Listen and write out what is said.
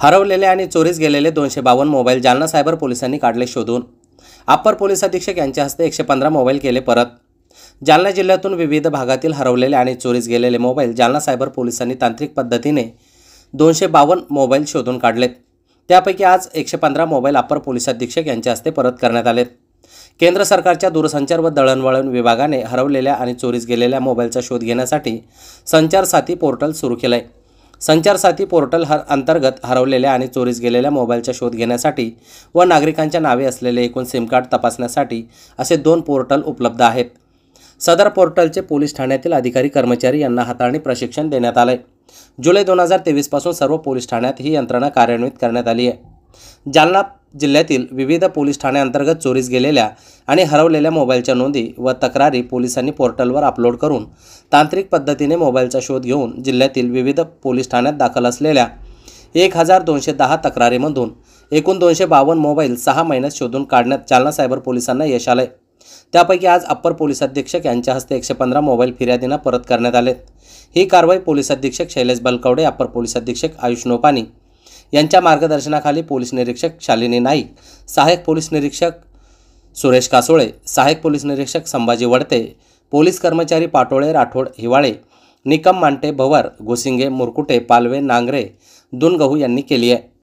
हरवलेले आणि चोरीस गेलेले दोनशे बावन्न मोबाईल जालना सायबर पोलिसांनी काढले शोधून. अप्पर पोलीस अधीक्षक यांच्या हस्ते एकशे पंधरा मोबाईल केले परत. जालना जिल्ह्यातून विविध भागातील हरवलेले आणि चोरीस गेलेले मोबाईल जालना सायबर पोलिसांनी तांत्रिक पद्धतीने दोनशे बावन्न मोबाईल शोधून काढलेत. त्यापैकी आज एकशे पंधरा मोबाईल अप्पर पोलीस अधीक्षक यांच्या हस्ते परत करण्यात आलेत. केंद्र सरकारच्या दूरसंचार व दळणवळण विभागाने हरवलेल्या आणि चोरीस गेलेल्या मोबाईलचा शोध घेण्यासाठी संचार साथी पोर्टल सुरू केलं आहे संचार साथी पोर्टल हर अंतर्गत हरवलेल्या आणि चोरीस गेलेल्या मोबाईलचा शोध घेण्यासाठी व नागरिकांच्या नावे असलेले एकूण सिमकार्ड तपासण्यासाठी असे दोन पोर्टल उपलब्ध आहेत. सदर पोर्टलचे पोलीस ठाण्यातील अधिकारी कर्मचारी यांना हाताळणी प्रशिक्षण देण्यात आलंय. जुलै दोन हजार तेवीसपासून सर्व पोलीस ठाण्यात ही यंत्रणा कार्यान्वित करण्यात आली आहे. जालना जिल्ह्यातील विविध पोलीस ठाण्यांतर्गत चोरीस गेलेल्या आणि हरवलेल्या मोबाईलच्या नोंदी व तक्रारी पोलिसांनी पोर्टलवर अपलोड करून तांत्रिक पद्धतीने मोबाईलचा शोध घेऊन जिल्ह्यातील विविध पोलीस ठाण्यात दाखल असलेल्या एक हजार दोनशे दहा तक्रारीमधून एकूण दोनशे बावन्न मोबाईल सहा महिन्यात शोधून काढण्यात जालना सायबर पोलिसांना यश आलंय. त्यापैकी आज अप्पर पोलीस अधीक्षक यांच्या हस्ते एकशे पंधरा मोबाईल फिर्यादींना परत करण्यात आले ही कारवाई पोलीस अधीक्षक शैलेश बलकवडे अप्पर पोलीस अधीक्षक आयुष नोपानी यांच्या मार्गदर्शनाखाली पोलीस निरीक्षक शालिनी नाईक सहाय्यक पोलीस निरीक्षक सुरेश कासोळे सहाय्यक पोलीस निरीक्षक संभाजी वडते पोलीस कर्मचारी पाटोळे राठोड हिवाळे निकम मांटे भवर गोसिंगे मुरकुटे पालवे नांगरे दुनगहू यांनी केली आहे.